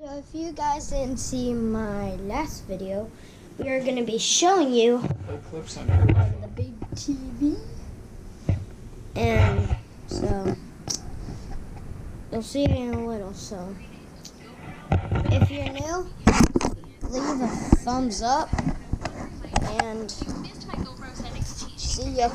So if you guys didn't see my last video, we are going to be showing you on the big TV. And so you'll see it in a little. So if you're new, leave a thumbs up and see ya.